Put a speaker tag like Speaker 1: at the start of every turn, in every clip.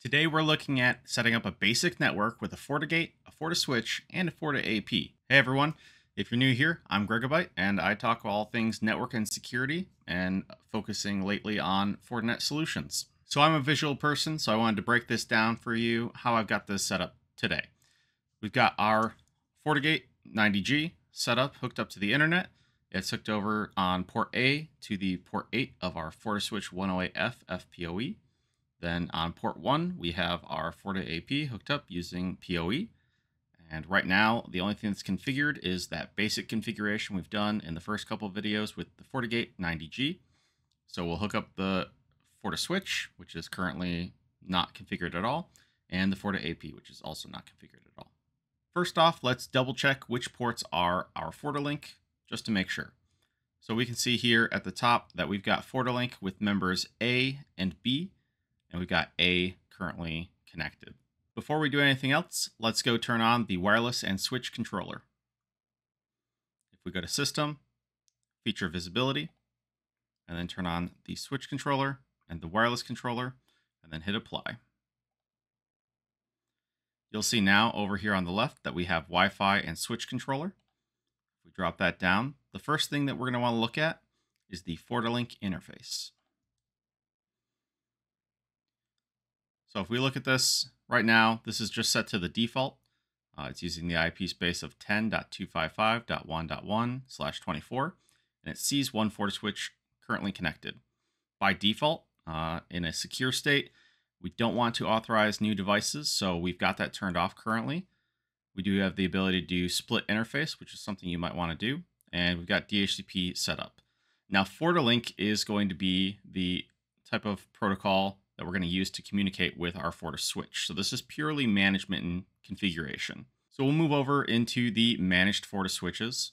Speaker 1: Today we're looking at setting up a basic network with a FortiGate, a FortiSwitch, and a FortiAP. Hey everyone, if you're new here, I'm Gregabyte, and I talk all things network and security, and focusing lately on Fortinet solutions. So I'm a visual person, so I wanted to break this down for you, how I've got this set up today. We've got our FortiGate 90G set up, hooked up to the internet. It's hooked over on port A to the port 8 of our FortiSwitch 108F FPoE. Then on port 1, we have our FortiAP hooked up using PoE. And right now, the only thing that's configured is that basic configuration we've done in the first couple videos with the FortiGate 90G. So we'll hook up the FortiSwitch, which is currently not configured at all, and the FortiAP, which is also not configured at all. First off, let's double check which ports are our FortiLink, just to make sure. So we can see here at the top that we've got FortiLink with members A and B, and we've got A currently connected. Before we do anything else, let's go turn on the wireless and switch controller. If we go to System, Feature Visibility, and then turn on the switch controller and the wireless controller, and then hit Apply. You'll see now over here on the left that we have Wi-Fi and switch controller. If we drop that down, the first thing that we're going to want to look at is the FortiLink interface. So if we look at this right now, this is just set to the default. Uh, it's using the IP space of 10.255.1.1 slash 24, and it sees one FortiSwitch switch currently connected. By default, uh, in a secure state, we don't want to authorize new devices, so we've got that turned off currently. We do have the ability to do split interface, which is something you might want to do, and we've got DHCP set up. Now, FortiLink is going to be the type of protocol that we're going to use to communicate with our FortiSwitch. So this is purely management and configuration. So we'll move over into the managed FortiSwitches.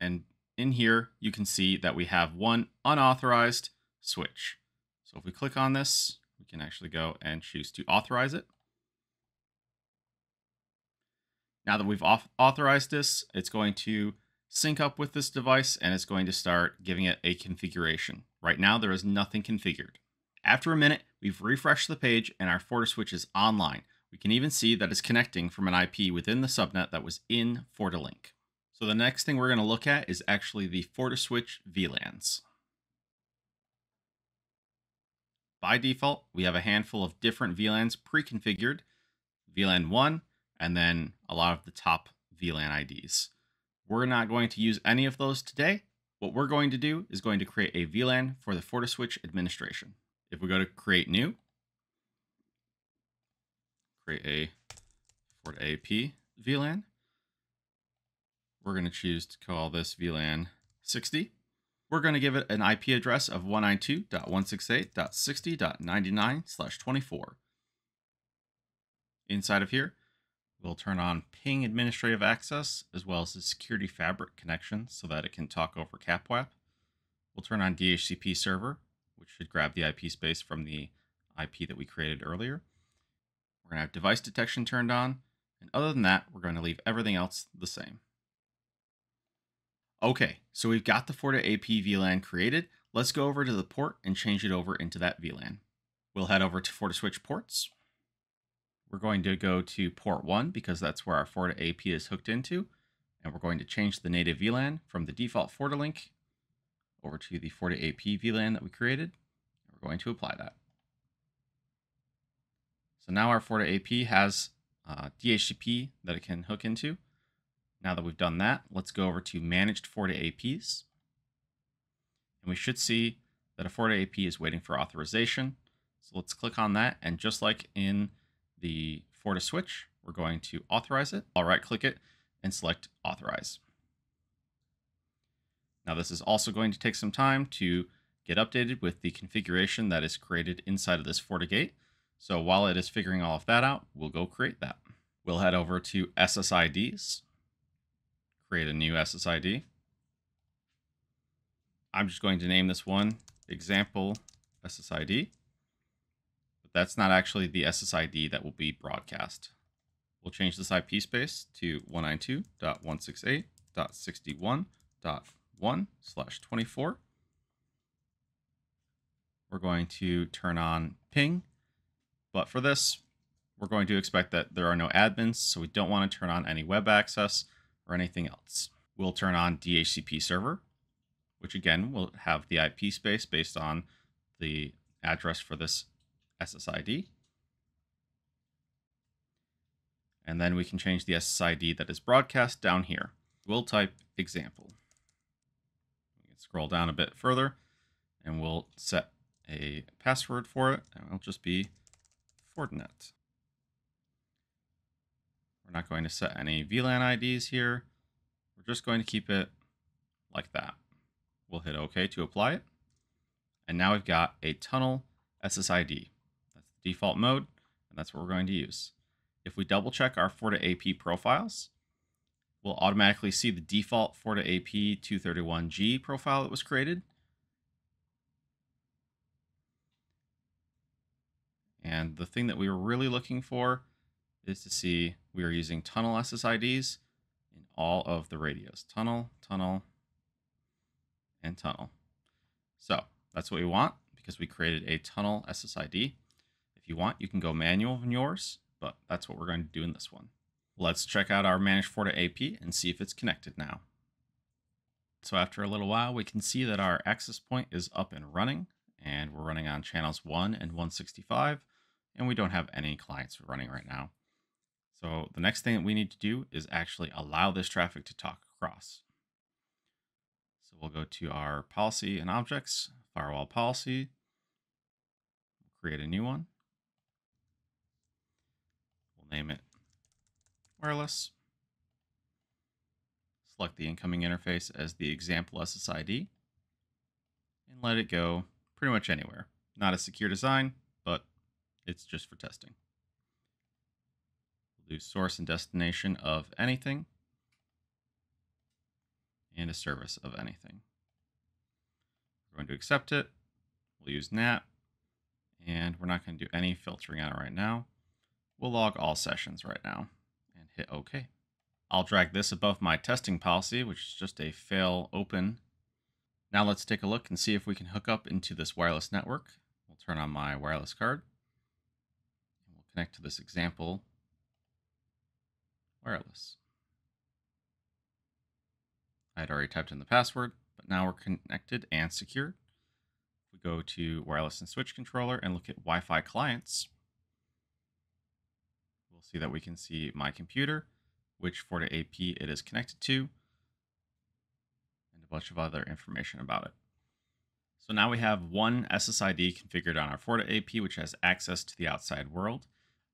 Speaker 1: And in here, you can see that we have one unauthorized switch. So if we click on this, we can actually go and choose to authorize it. Now that we've authorized this, it's going to sync up with this device and it's going to start giving it a configuration. Right now, there is nothing configured. After a minute, we've refreshed the page and our FortiSwitch is online. We can even see that it's connecting from an IP within the subnet that was in FortiLink. So the next thing we're going to look at is actually the FortiSwitch VLANs. By default, we have a handful of different VLANs pre-configured, VLAN 1, and then a lot of the top VLAN IDs. We're not going to use any of those today. What we're going to do is going to create a VLAN for the FortiSwitch administration. If we go to create new, create a FortiAP VLAN, we're going to choose to call this VLAN 60. We're going to give it an IP address of 192.168.60.99/24. Inside of here, we'll turn on ping administrative access as well as the security fabric connection so that it can talk over CAPWAP. We'll turn on DHCP server, which should grab the IP space from the IP that we created earlier. We're going to have device detection turned on, and other than that, we're going to leave everything else the same. Okay, so we've got the FortiAP VLAN created. Let's go over to the port and change it over into that VLAN. We'll head over to FortiSwitch ports. We're going to go to port 1 because that's where our FortiAP is hooked into. And we're going to change the native VLAN from the default FortiLink over to the FortiAP VLAN that we created. We're going to apply that. So now our FortiAP has uh, DHCP that it can hook into. Now that we've done that, let's go over to Managed FortiAPs. And we should see that a FortiAP is waiting for authorization. So let's click on that. And just like in the FortiSwitch, we're going to authorize it. I'll right click it and select Authorize. Now this is also going to take some time to get updated with the configuration that is created inside of this FortiGate. So while it is figuring all of that out, we'll go create that. We'll head over to SSIDs create a new SSID. I'm just going to name this one example SSID, but that's not actually the SSID that will be broadcast. We'll change this IP space to 192.168.61.1 slash 24. We're going to turn on ping But for this, we're going to expect that there are no admins, so we don't want to turn on any web access or anything else. We'll turn on DHCP server, which again will have the IP space based on the address for this SSID. And then we can change the SSID that is broadcast down here. We'll type example. Scroll down a bit further and we'll set a password for it and it'll just be Fortinet. We're not going to set any VLAN IDs here. We're just going to keep it like that. We'll hit OK to apply it. And now we've got a tunnel SSID. That's the default mode, and that's what we're going to use. If we double check our FortiAP profiles, we'll automatically see the default FortiAP 231G profile that was created. And the thing that we were really looking for is to see we are using tunnel SSIDs in all of the radios. Tunnel, tunnel, and tunnel. So that's what we want because we created a tunnel SSID. If you want, you can go manual in yours but that's what we're going to do in this one. Let's check out our Managed FortiAP and see if it's connected now. So after a little while, we can see that our access point is up and running, and we're running on channels 1 and 165, and we don't have any clients running right now. So the next thing that we need to do is actually allow this traffic to talk across. So we'll go to our policy and objects, firewall policy, create a new one We'll name it wireless. Select the incoming interface as the example SSID and let it go pretty much anywhere. Not a secure design, but it's just for testing. We'll do source and destination of anything and a service of anything. We're going to accept it. We'll use NAT and we're not going to do any filtering on it right now. We'll log all sessions right now hit OK. I'll drag this above my testing policy, which is just a fail open. Now let's take a look and see if we can hook up into this wireless network. We'll turn on my wireless card. And we'll connect to this example wireless. I had already typed in the password, but now we're connected and secure. If we go to wireless and switch controller and look at Wi-Fi clients, we'll see that we can see my computer, which FortiAP it is connected to, and a bunch of other information about it. So now we have one SSID configured on our FortiAP, which has access to the outside world,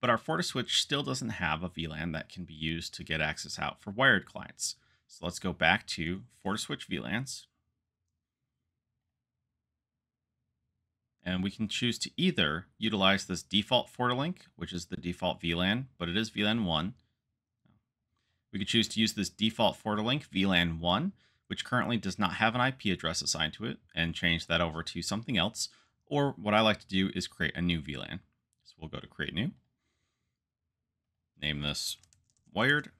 Speaker 1: but our FortiSwitch still doesn't have a VLAN that can be used to get access out for wired clients. So let's go back to FortiSwitch VLANs, And we can choose to either utilize this default FortiLink, which is the default VLAN, but it is VLAN 1. We could choose to use this default FortiLink VLAN 1, which currently does not have an IP address assigned to it, and change that over to something else. Or what I like to do is create a new VLAN. So we'll go to create new. Name this wired.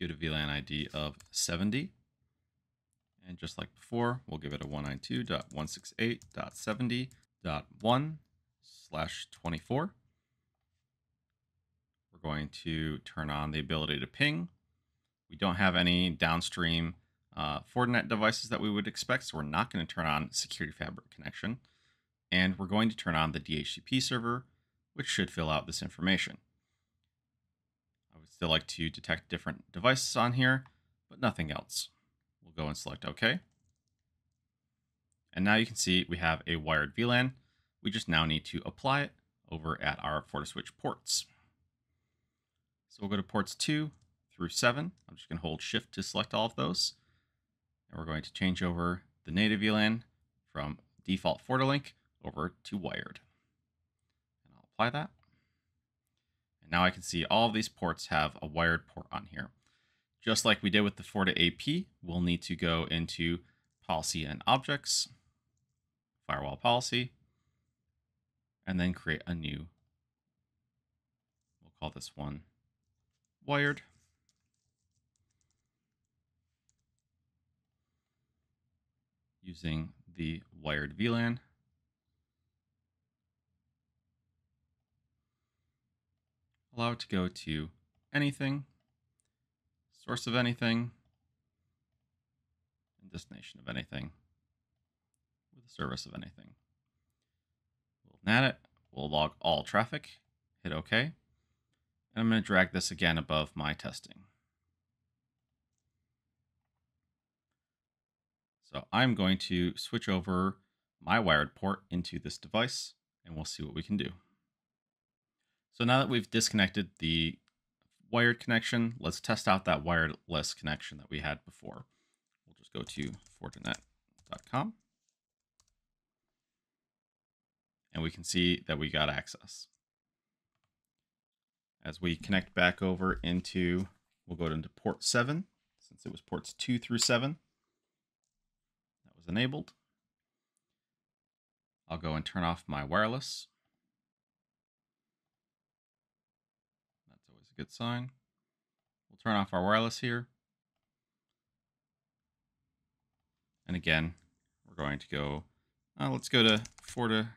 Speaker 1: Give it a VLAN ID of 70. And just like before, we'll give it a 192.168.70.1 slash 24. We're going to turn on the ability to ping. We don't have any downstream uh, Fortinet devices that we would expect, so we're not going to turn on Security Fabric connection. And we're going to turn on the DHCP server, which should fill out this information. I would still like to detect different devices on here, but nothing else. We'll go and select OK. And now you can see we have a wired VLAN. We just now need to apply it over at our FortiSwitch ports. So we'll go to ports 2 through 7. I'm just going to hold Shift to select all of those. And we're going to change over the native VLAN from default FortiLink over to wired. And I'll apply that. And now I can see all of these ports have a wired port on here. Just like we did with the FortiAP, we'll need to go into policy and objects, firewall policy, and then create a new, we'll call this one wired. Using the wired VLAN. allow it to go to anything, source of anything, and destination of anything, with a service of anything. We'll NAT it, we'll log all traffic, hit OK, and I'm going to drag this again above my testing. So I'm going to switch over my wired port into this device and we'll see what we can do. So now that we've disconnected the wired connection, let's test out that wireless connection that we had before. We'll just go to fortinet.com and we can see that we got access. As we connect back over into, we'll go into port 7, since it was ports 2 through 7. That was enabled. I'll go and turn off my wireless. That's always a good sign. We'll turn off our wireless here. And again, we're going to go, uh, let's go to fortiguard.com.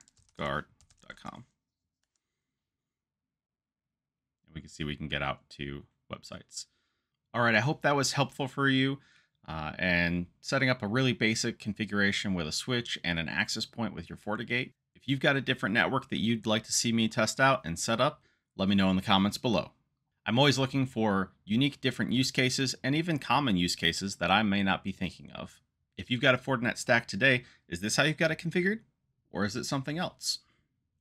Speaker 1: And we can see we can get out to websites. All right, I hope that was helpful for you uh, and setting up a really basic configuration with a switch and an access point with your FortiGate. If you've got a different network that you'd like to see me test out and set up, let me know in the comments below. I'm always looking for unique different use cases and even common use cases that I may not be thinking of. If you've got a Fortinet stack today, is this how you've got it configured? Or is it something else?